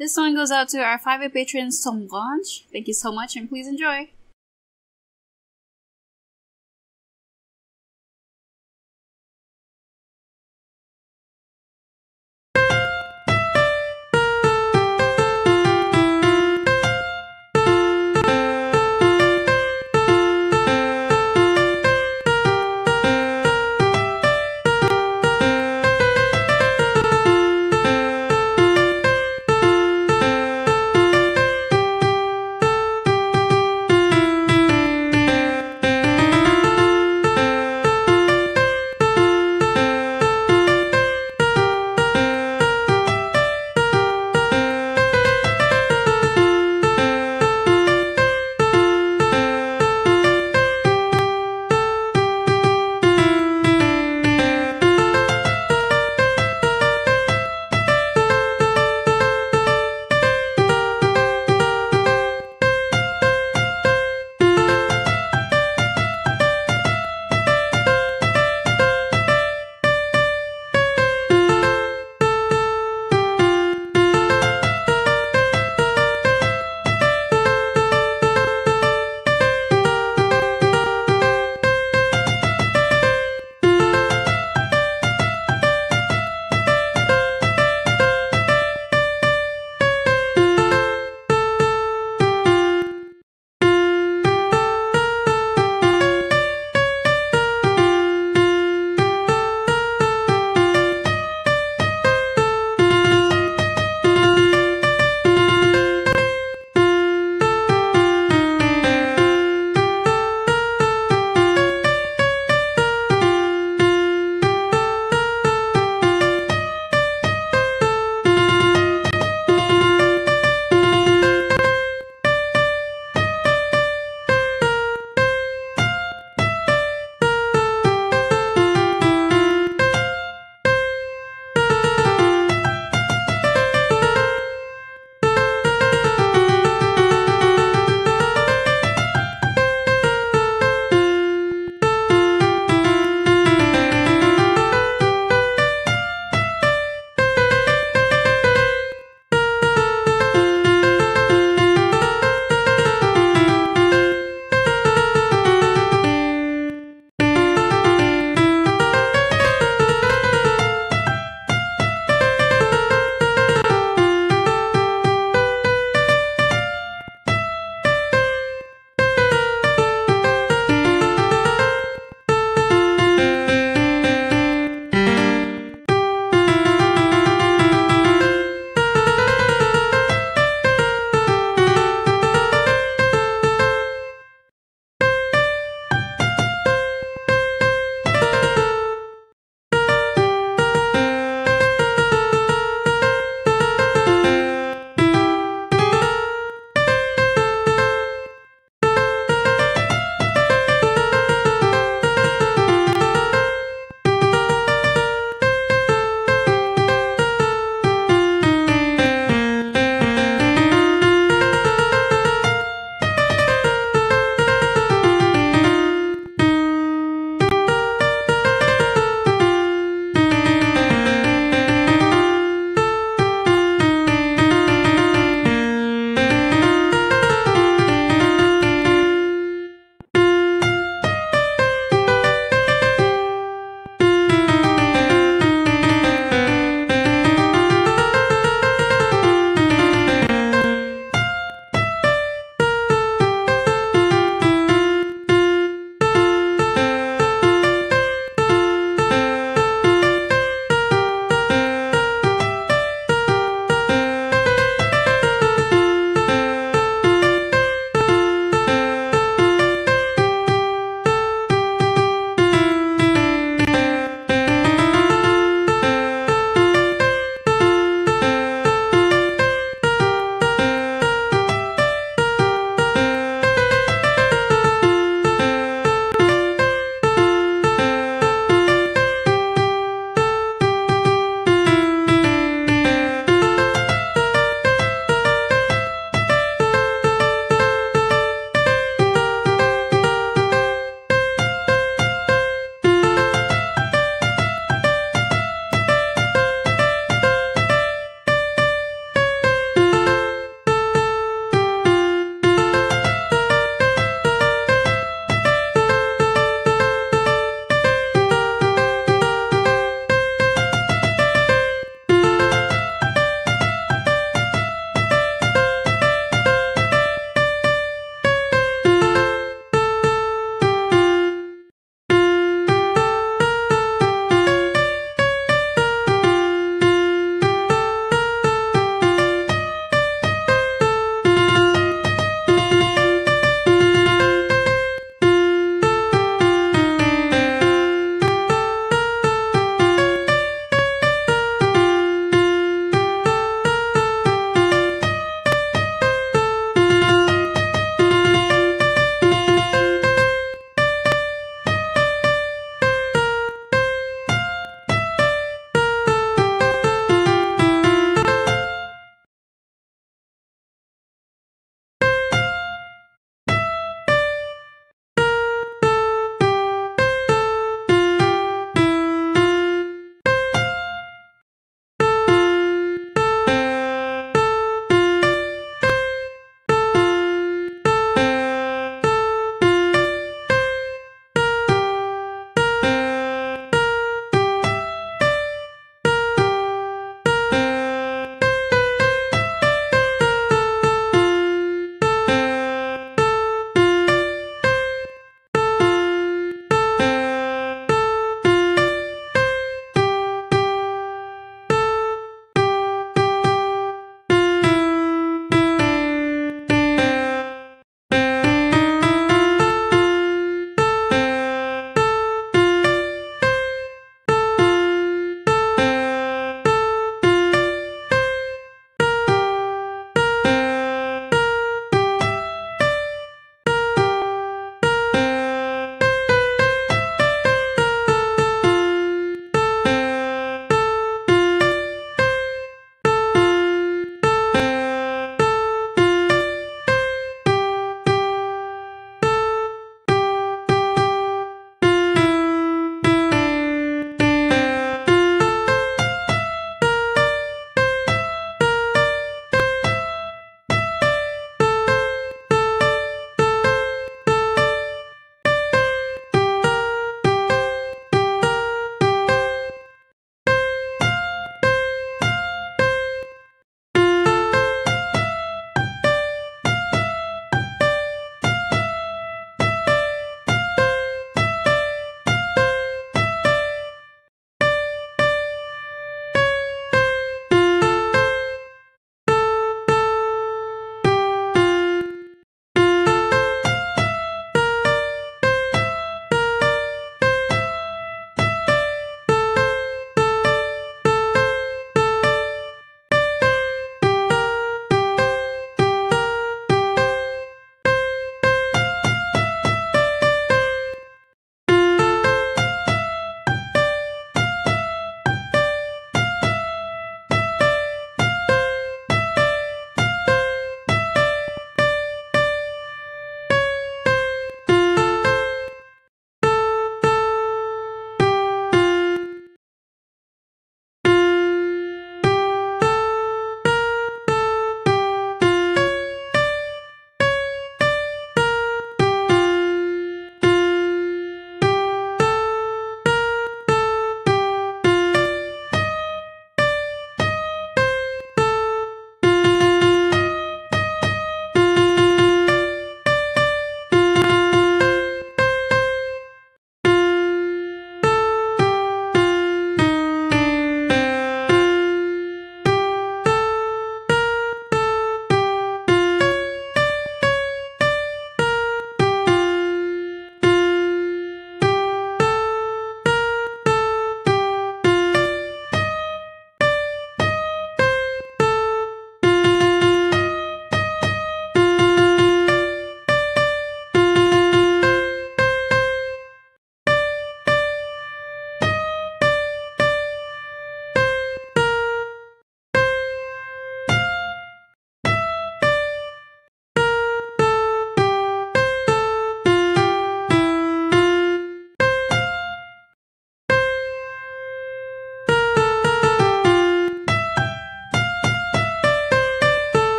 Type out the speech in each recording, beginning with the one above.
This one goes out to our 5 patrons Tom Blanche. Thank you so much and please enjoy.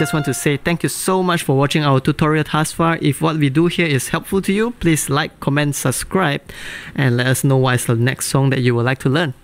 Just want to say thank you so much for watching our tutorial thus far. If what we do here is helpful to you, please like, comment, subscribe, and let us know what is the next song that you would like to learn.